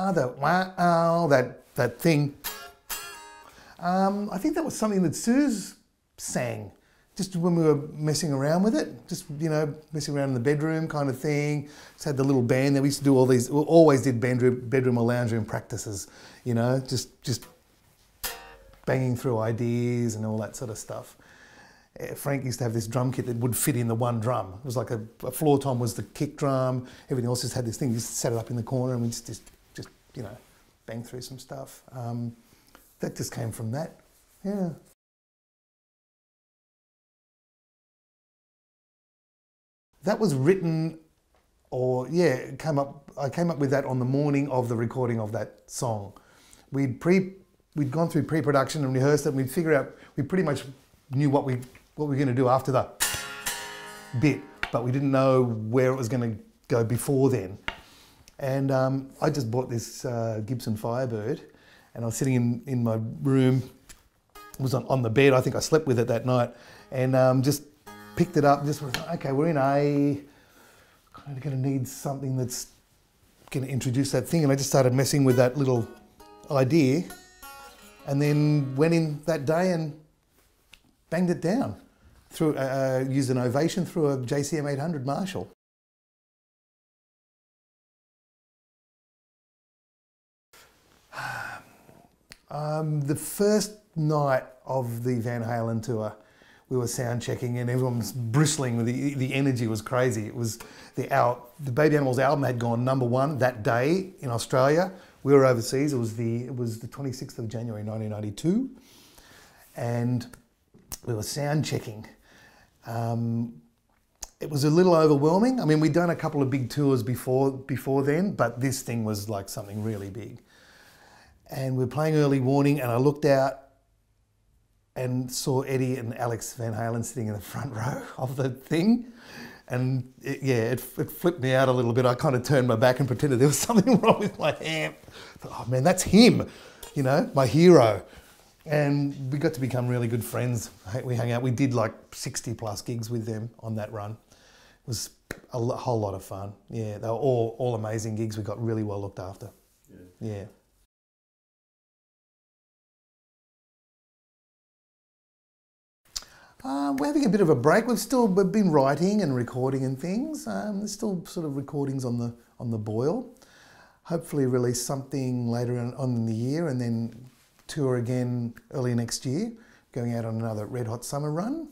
Ah, that wow, that that thing. Um, I think that was something that Suze sang just when we were messing around with it, just you know, messing around in the bedroom kind of thing. Just had the little band there. We used to do all these. We always did bedroom, bedroom or lounge room practices. You know, just just banging through ideas and all that sort of stuff. Eh, Frank used to have this drum kit that would fit in the one drum. It was like a, a floor tom was the kick drum. Everything else just had this thing. Just set it up in the corner and we just, just you know, bang through some stuff. Um, that just came from that. Yeah. That was written, or yeah, came up. I came up with that on the morning of the recording of that song. We'd pre, we'd gone through pre-production and rehearsed it. and We'd figure out. We pretty much knew what we what we were going to do after the bit, but we didn't know where it was going to go before then. And um, I just bought this uh, Gibson Firebird, and I was sitting in, in my room, was on, on the bed. I think I slept with it that night, and um, just picked it up. Just was okay. We're in A. Kind of going to need something that's going to introduce that thing, and I just started messing with that little idea, and then went in that day and banged it down through uh, uh used an ovation through a JCM 800 Marshall. Um, the first night of the Van Halen tour, we were sound checking and everyone was bristling with the, the energy was crazy. It was the the Baby Animals album had gone number one that day in Australia. We were overseas. It was the it was the 26th of January 1992, and we were sound checking. Um, it was a little overwhelming. I mean, we'd done a couple of big tours before before then, but this thing was like something really big and we are playing early warning and I looked out and saw Eddie and Alex Van Halen sitting in the front row of the thing. And it, yeah, it, it, flipped me out a little bit. I kind of turned my back and pretended there was something wrong with my amp. Thought, oh man, that's him, you know, my hero. And we got to become really good friends. We hung out. We did like 60 plus gigs with them on that run. It was a whole lot of fun. Yeah, they were all, all amazing gigs. We got really well looked after. Yeah. yeah. Um, we're having a bit of a break. We've still we've been writing and recording and things. Um, there's still sort of recordings on the on the boil. Hopefully, release something later on in the year, and then tour again early next year. Going out on another red hot summer run.